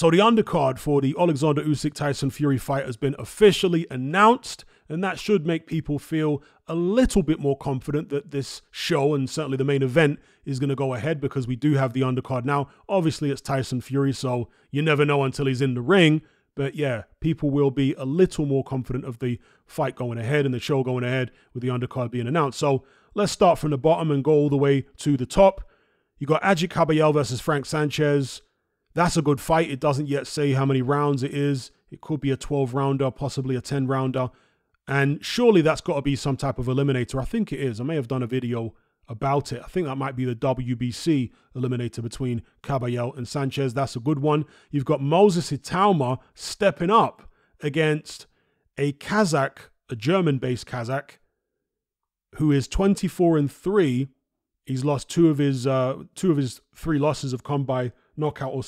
So the undercard for the Alexander Usyk Tyson Fury fight has been officially announced, and that should make people feel a little bit more confident that this show and certainly the main event is going to go ahead because we do have the undercard now. Obviously, it's Tyson Fury, so you never know until he's in the ring. But yeah, people will be a little more confident of the fight going ahead and the show going ahead with the undercard being announced. So let's start from the bottom and go all the way to the top. You got Agit Kabayel versus Frank Sanchez. That's a good fight. It doesn't yet say how many rounds it is. It could be a 12 rounder, possibly a 10 rounder. And surely that's got to be some type of eliminator. I think it is. I may have done a video about it. I think that might be the WBC eliminator between Kabayel and Sanchez. That's a good one. You've got Moses Itauma stepping up against a Kazakh, a German-based Kazakh, who is 24 and three. He's lost two of his uh, two of his three losses have come by knockout or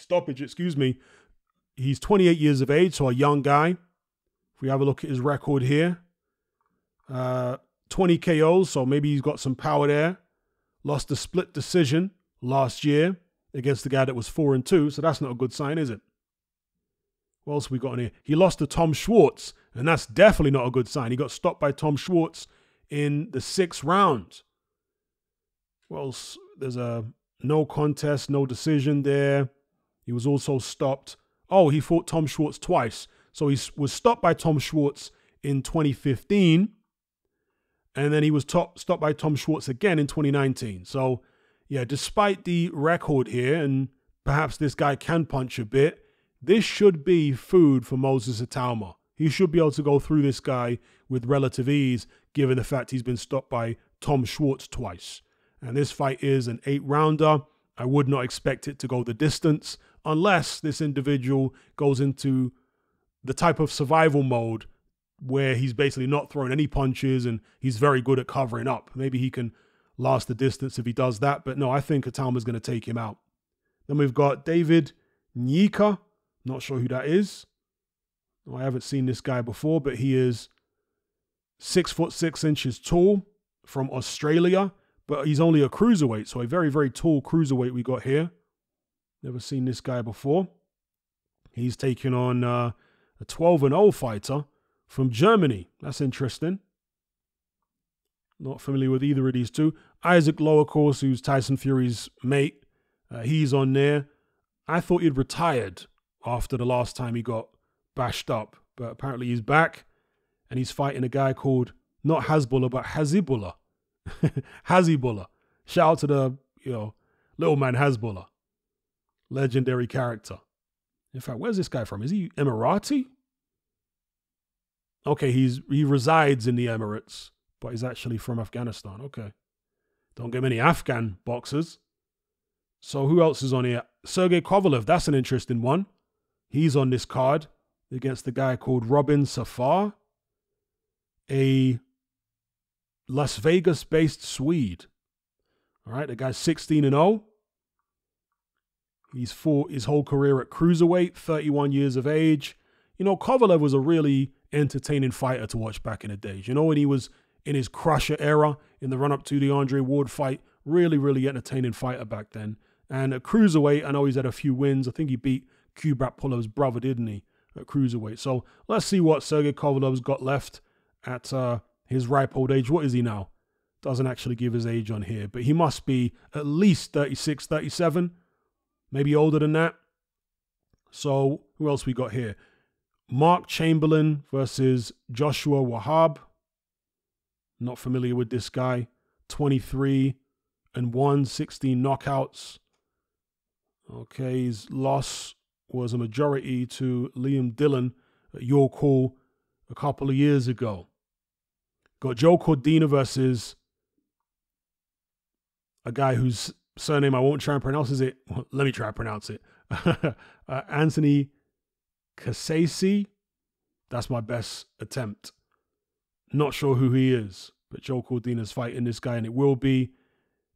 stoppage. Excuse me. He's 28 years of age, so a young guy. If we have a look at his record here, uh, 20 KOs, so maybe he's got some power there. Lost a split decision last year against the guy that was four and two, so that's not a good sign, is it? What else we got in here? He lost to Tom Schwartz, and that's definitely not a good sign. He got stopped by Tom Schwartz in the sixth round. Well, there's a no contest, no decision there. He was also stopped. Oh, he fought Tom Schwartz twice. So he was stopped by Tom Schwartz in 2015 and then he was top, stopped by Tom Schwartz again in 2019. So, yeah, despite the record here, and perhaps this guy can punch a bit, this should be food for Moses Itauma. He should be able to go through this guy with relative ease, given the fact he's been stopped by Tom Schwartz twice. And this fight is an eight rounder. I would not expect it to go the distance unless this individual goes into the type of survival mode where he's basically not throwing any punches and he's very good at covering up. Maybe he can last the distance if he does that. But no, I think Itauma's going to take him out. Then we've got David Nyika. Not sure who that is. I haven't seen this guy before, but he is six foot six inches tall from Australia, but he's only a cruiserweight. So a very, very tall cruiserweight we got here. Never seen this guy before. He's taking on uh, a 12 and 0 fighter from Germany. That's interesting. Not familiar with either of these two. Isaac Lowe, of course, who's Tyson Fury's mate. Uh, he's on there. I thought he'd retired after the last time he got bashed up, but apparently he's back and he's fighting a guy called not Hasbullah, but Hazibullah. Hazibullah. Shout out to the, you know, little man Hasbullah. Legendary character. In fact, where's this guy from? Is he Emirati? Okay, he's he resides in the Emirates, but he's actually from Afghanistan. Okay. Don't get many Afghan boxers. So who else is on here? Sergey Kovalev, that's an interesting one. He's on this card against the guy called Robin Safar, a Las Vegas based Swede. All right, the guy's 16 and 0. He's fought his whole career at cruiserweight, 31 years of age. You know, Kovalev was a really entertaining fighter to watch back in the days. You know, when he was in his crusher era in the run up to the Andre Ward fight, really, really entertaining fighter back then. And at cruiserweight, I know he's had a few wins. I think he beat Kubrat Pulev's brother, didn't he, at cruiserweight? So let's see what Sergey Kovalev's got left at uh, his ripe old age. What is he now? Doesn't actually give his age on here, but he must be at least 36, 37, maybe older than that. So who else we got here? Mark Chamberlain versus Joshua Wahab. Not familiar with this guy. 23 and 1, 16 knockouts. Okay, his loss was a majority to Liam Dillon at York Hall a couple of years ago. Got Joe Cordina versus a guy whose surname I won't try and pronounce. Is it? Well, let me try and pronounce it. uh, Anthony Kasasi. That's my best attempt. Not sure who he is, but Joe Cordina's fighting this guy, and it will be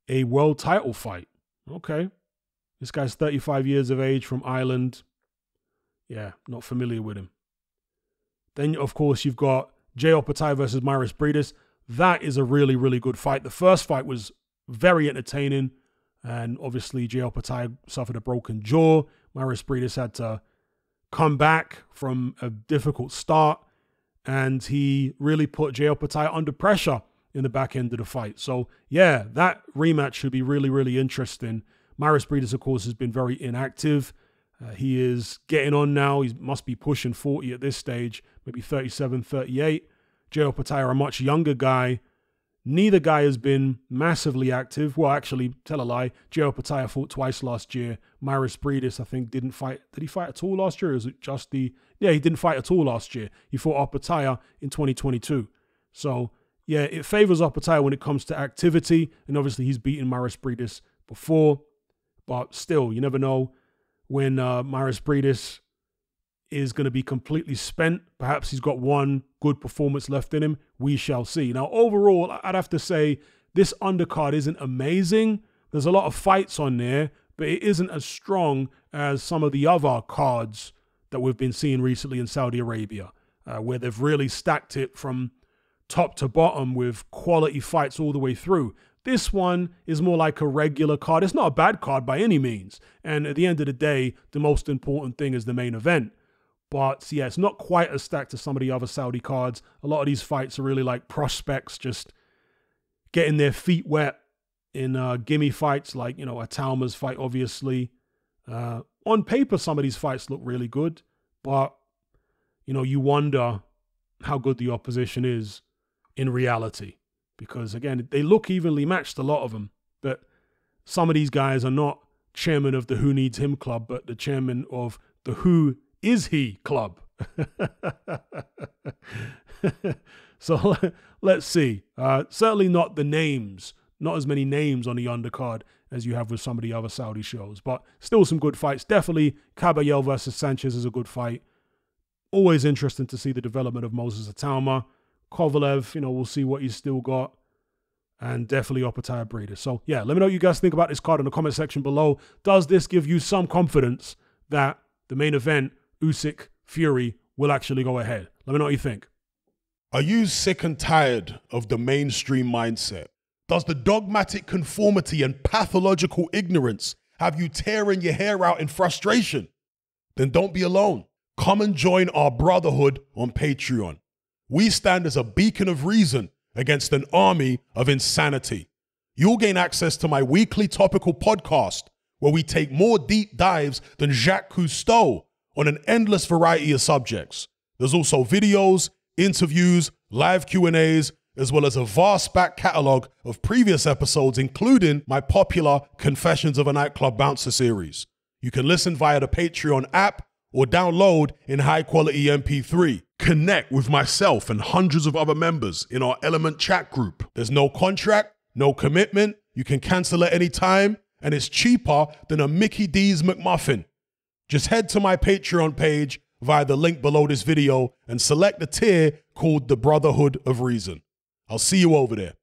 a world title fight. Okay. This guy's 35 years of age from Ireland. Yeah, not familiar with him. Then, of course, you've got Jai Opetaia versus Mairis Briedis. That is a really, really good fight. The first fight was very entertaining. And obviously, Jai Opetaia suffered a broken jaw. Mairis Briedis had to come back from a difficult start, and he really put Jai Opetaia under pressure in the back end of the fight. So, yeah, that rematch should be really, really interesting. Mairis Briedis, of course, has been very inactive. Uh, he is getting on now. He must be pushing 40 at this stage, maybe 37, 38. Jai Opetaia, a much younger guy. Neither guy has been massively active. Well, actually, tell a lie. Jai Opetaia fought twice last year. Mairis Briedis, I think, didn't fight. Did he fight at all last year? Or is it just the. Yeah, he didn't fight at all last year. He fought Opetaia in 2022. So, yeah, it favors Opetaia when it comes to activity. And obviously, he's beaten Mairis Briedis before. But still, you never know when uh, Mairis Briedis is going to be completely spent. Perhaps he's got one good performance left in him. We shall see. Now, overall, I'd have to say this undercard isn't amazing. There's a lot of fights on there, but it isn't as strong as some of the other cards that we've been seeing recently in Saudi Arabia, uh, where they've really stacked it from top to bottom with quality fights all the way through. This one is more like a regular card. It's not a bad card by any means. And at the end of the day, the most important thing is the main event. But yeah, it's not quite as stacked as some of the other Saudi cards. A lot of these fights are really like prospects just getting their feet wet in uh, gimme fights, like, you know, Itauma's fight, obviously. Uh, on paper, some of these fights look really good, but, you know, you wonder how good the opposition is in reality because again they look evenly matched a lot of them but some of these guys are not chairman of the who needs him club but the chairman of the who is he club. So let's see. Uh, certainly not the names not as many names on the undercard as you have with some of the other saudi shows but still some good fights. Definitely Kabayel versus sanchez is a good fight. Always interesting to see the development of moses Itauma Kovalev, you know, we'll see what he's still got. And definitely Opetaia Briedis. So, yeah, let me know what you guys think about this card in the comment section below. Does this give you some confidence that the main event, Usyk Fury, will actually go ahead? Let me know what you think. Are you sick and tired of the mainstream mindset? Does the dogmatic conformity and pathological ignorance have you tearing your hair out in frustration? Then don't be alone. Come and join our brotherhood on Patreon. We stand as a beacon of reason against an army of insanity. You'll gain access to my weekly topical podcast where we take more deep dives than Jacques Cousteau on an endless variety of subjects. There's also videos, interviews, live Q&As, as well as a vast back catalog of previous episodes including my popular Confessions of a Nightclub Bouncer series. You can listen via the Patreon app or download in high quality MP3. Connect with myself and hundreds of other members in our Element chat group. There's no contract, no commitment. You can cancel at any time, and it's cheaper than a Mickey D's McMuffin. Just head to my Patreon page via the link below this video and select the tier called the Brotherhood of Reason. I'll see you over there.